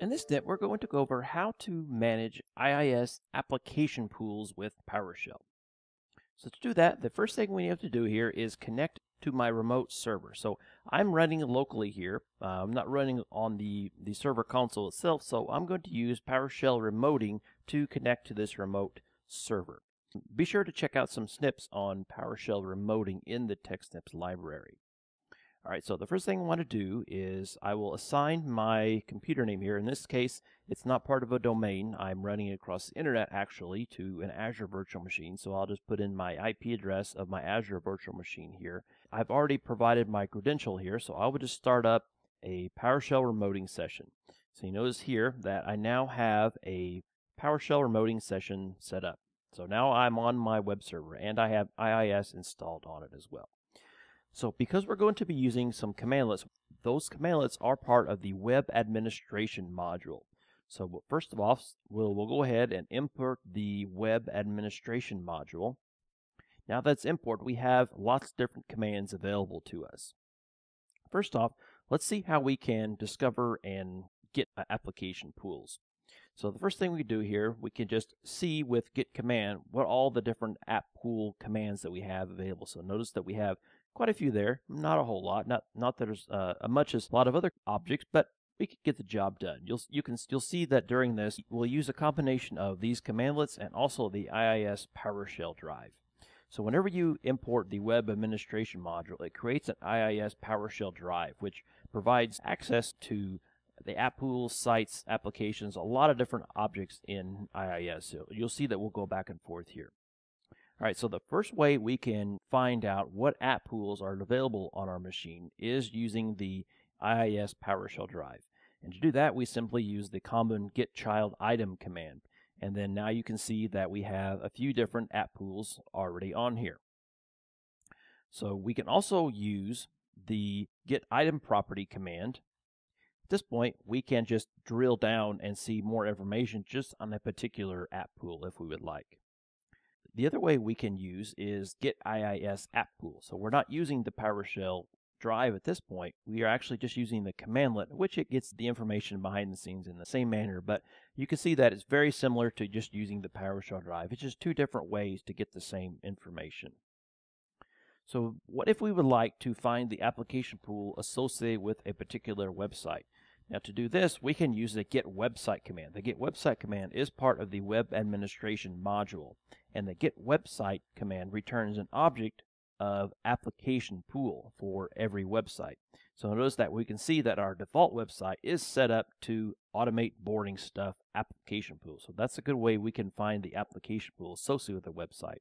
In this step, we're going to go over how to manage IIS application pools with PowerShell. So to do that, the first thing we have to do here is connect to my remote server. So I'm running locally here. Uh, I'm not running on the, the server console itself, so I'm going to use PowerShell remoting to connect to this remote server. Be sure to check out some snips on PowerShell remoting in the TechSnips library. All right, so the first thing I want to do is I will assign my computer name here. In this case, it's not part of a domain. I'm running it across the internet actually to an Azure virtual machine. So I'll just put in my IP address of my Azure virtual machine here. I've already provided my credential here, so I will just start up a PowerShell remoting session. So you notice here that I now have a PowerShell remoting session set up. So now I'm on my web server and I have IIS installed on it as well. So because we're going to be using some commandlets, those commandlets are part of the web administration module. So first of all, we'll, we'll go ahead and import the web administration module. Now that's import, we have lots of different commands available to us. First off, let's see how we can discover and get uh, application pools. So the first thing we do here, we can just see with get command what all the different app pool commands that we have available. So notice that we have quite a few there. Not a whole lot. Not not that there's uh, much as a lot of other objects, but we could get the job done. You'll you can you'll see that during this we'll use a combination of these commandlets and also the IIS PowerShell drive. So whenever you import the web administration module, it creates an IIS PowerShell drive, which provides access to the app pools, sites, applications, a lot of different objects in IIS. So you'll see that we'll go back and forth here. All right, so the first way we can find out what app pools are available on our machine is using the IIS PowerShell drive. And to do that, we simply use the common get child item command. And then now you can see that we have a few different app pools already on here. So we can also use the get item property command. At this point, we can just drill down and see more information just on a particular app pool if we would like. The other way we can use is get IIS app pool. So we're not using the PowerShell drive at this point. We are actually just using the commandlet, which it gets the information behind the scenes in the same manner. But you can see that it's very similar to just using the PowerShell drive. It's just two different ways to get the same information. So what if we would like to find the application pool associated with a particular website? Now to do this, we can use the get website command. The get website command is part of the web administration module and the get website command returns an object of application pool for every website. So notice that we can see that our default website is set up to automate boring stuff application pool. So that's a good way we can find the application pool associated with a website.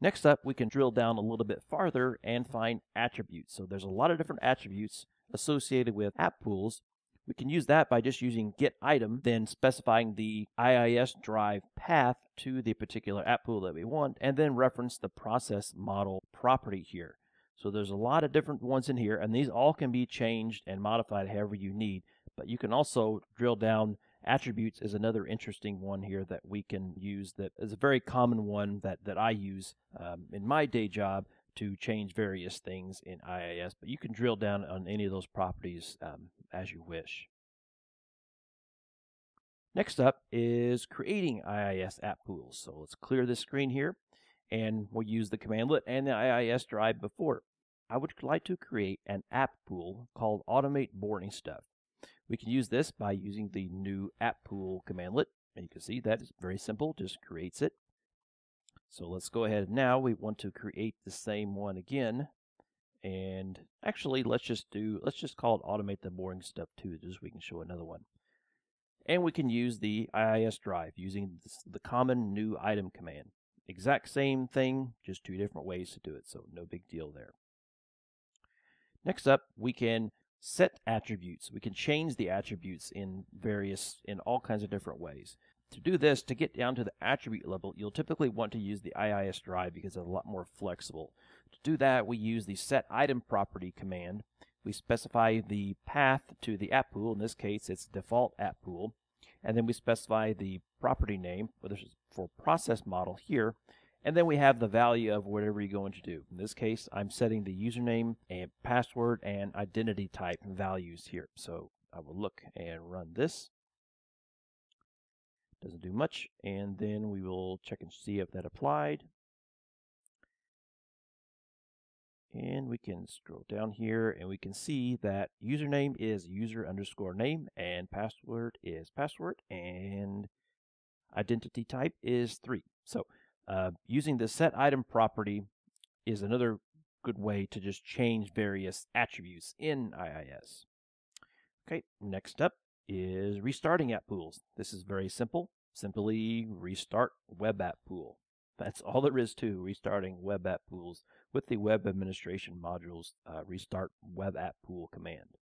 Next up, we can drill down a little bit farther and find attributes. So there's a lot of different attributes associated with app pools we can use that by just using get item, then specifying the IIS drive path to the particular app pool that we want, and then reference the process model property here. So there's a lot of different ones in here, and these all can be changed and modified however you need. But you can also drill down attributes is another interesting one here that we can use that is a very common one that, that I use um, in my day job to change various things in IIS, but you can drill down on any of those properties um, as you wish. Next up is creating IIS app pools. So let's clear this screen here and we'll use the commandlet and the IIS drive before. I would like to create an app pool called automate Boring stuff. We can use this by using the new app pool commandlet. And you can see that is very simple, just creates it. So let's go ahead now. We want to create the same one again. And actually, let's just do, let's just call it automate the boring stuff too, just so we can show another one. And we can use the IIS drive using the common new item command. Exact same thing, just two different ways to do it, so no big deal there. Next up, we can set attributes. We can change the attributes in various, in all kinds of different ways. To do this, to get down to the attribute level, you'll typically want to use the IIS drive because it's a lot more flexible. To do that, we use the set item property command. We specify the path to the app pool. In this case, it's default app pool. And then we specify the property name, whether it's for process model here. And then we have the value of whatever you're going to do. In this case, I'm setting the username and password and identity type values here. So I will look and run this. Doesn't do much. And then we will check and see if that applied. And we can scroll down here and we can see that username is user underscore name and password is password and identity type is three. So uh, using the set item property is another good way to just change various attributes in IIS. Okay, next up is restarting app pools. This is very simple. Simply restart web app pool. That's all there is to restarting web app pools with the web administration module's uh, restart web app pool command.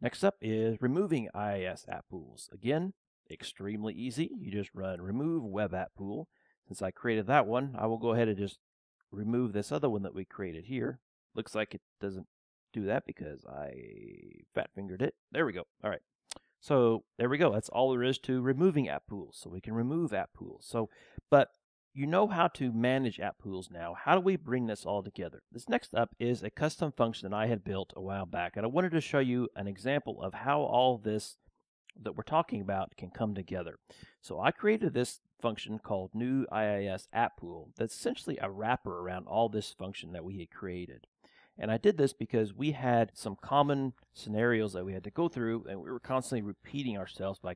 Next up is removing IIS app pools. Again, extremely easy. You just run remove web app pool. Since I created that one, I will go ahead and just remove this other one that we created here. Looks like it doesn't do that because I fat fingered it. There we go. All right. So there we go. That's all there is to removing app pools. So we can remove app pools. So, but you know how to manage app pools now. How do we bring this all together? This next up is a custom function that I had built a while back, and I wanted to show you an example of how all this that we're talking about can come together. So I created this function called new IIS app pool that's essentially a wrapper around all this function that we had created. And I did this because we had some common scenarios that we had to go through, and we were constantly repeating ourselves by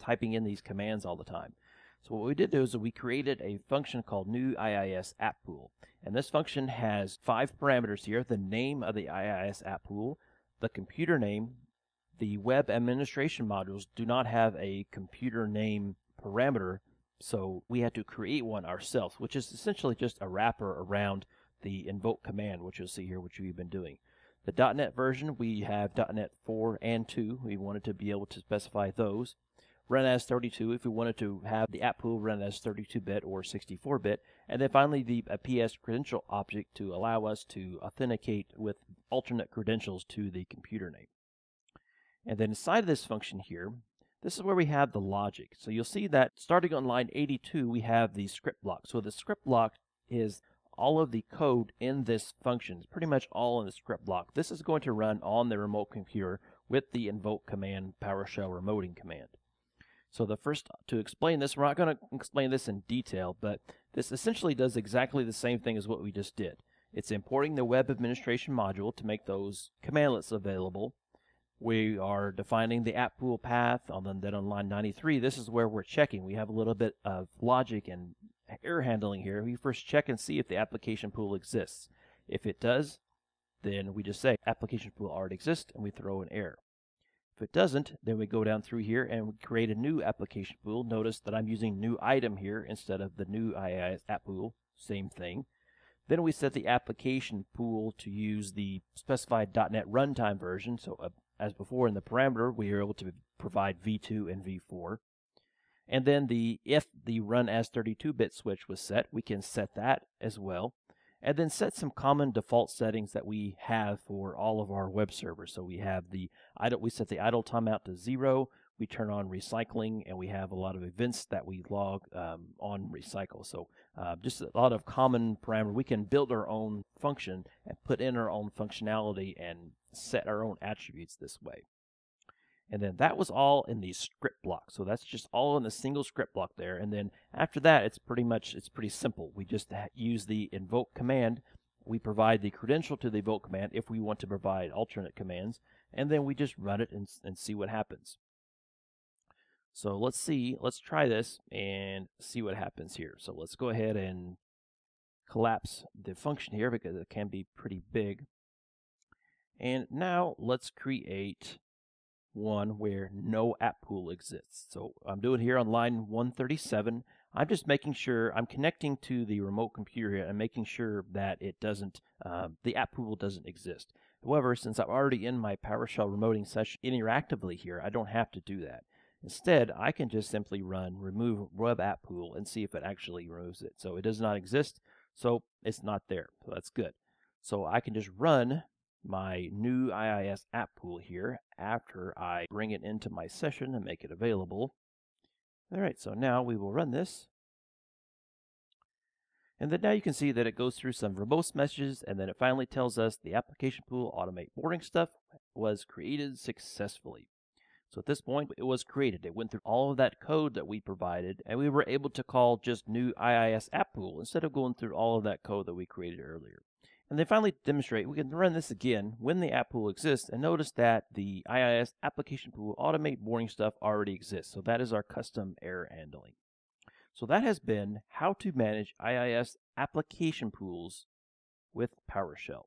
typing in these commands all the time. So what we did do is we created a function called new IIS app pool. And this function has five parameters here, the name of the IIS app pool, the computer name, the web administration modules do not have a computer name parameter, so we had to create one ourselves, which is essentially just a wrapper around the invoke command, which you'll see here, which we've been doing. The .NET version, we have .NET 4 and 2. We wanted to be able to specify those run as 32 if we wanted to have the app pool run as 32-bit or 64-bit, and then finally the PS credential object to allow us to authenticate with alternate credentials to the computer name. And then inside of this function here, this is where we have the logic. So you'll see that starting on line 82, we have the script block. So the script block is all of the code in this function. It's pretty much all in the script block. This is going to run on the remote computer with the invoke command PowerShell remoting command. So the first, to explain this, we're not going to explain this in detail, but this essentially does exactly the same thing as what we just did. It's importing the web administration module to make those commandlets available. We are defining the app pool path, and then on line 93, this is where we're checking. We have a little bit of logic and error handling here. We first check and see if the application pool exists. If it does, then we just say application pool already exists, and we throw an error. If it doesn't, then we go down through here and we create a new application pool. Notice that I'm using new item here instead of the new IIS app pool. Same thing. Then we set the application pool to use the specified .NET runtime version. So uh, as before in the parameter, we are able to provide v2 and v4. And then the if the run as 32-bit switch was set, we can set that as well and then set some common default settings that we have for all of our web servers. So we have the idle, we set the idle timeout to zero, we turn on recycling, and we have a lot of events that we log um, on recycle. So uh, just a lot of common parameter. We can build our own function and put in our own functionality and set our own attributes this way. And then that was all in the script block. So that's just all in the single script block there. And then after that, it's pretty much, it's pretty simple. We just use the invoke command. We provide the credential to the invoke command if we want to provide alternate commands. And then we just run it and, and see what happens. So let's see, let's try this and see what happens here. So let's go ahead and collapse the function here because it can be pretty big. And now let's create one where no app pool exists. So I'm doing here on line 137. I'm just making sure I'm connecting to the remote computer here and making sure that it doesn't, uh, the app pool doesn't exist. However, since I'm already in my PowerShell remoting session interactively here, I don't have to do that. Instead, I can just simply run remove web app pool and see if it actually removes it. So it does not exist, so it's not there. So that's good. So I can just run my new IIS app pool here after I bring it into my session and make it available. All right, so now we will run this. And then now you can see that it goes through some verbose messages and then it finally tells us the application pool automate boring stuff was created successfully. So at this point, it was created. It went through all of that code that we provided, and we were able to call just new IIS app pool instead of going through all of that code that we created earlier. And then finally demonstrate, we can run this again when the app pool exists and notice that the IIS application pool automate boring stuff already exists. So that is our custom error handling. So that has been how to manage IIS application pools with PowerShell.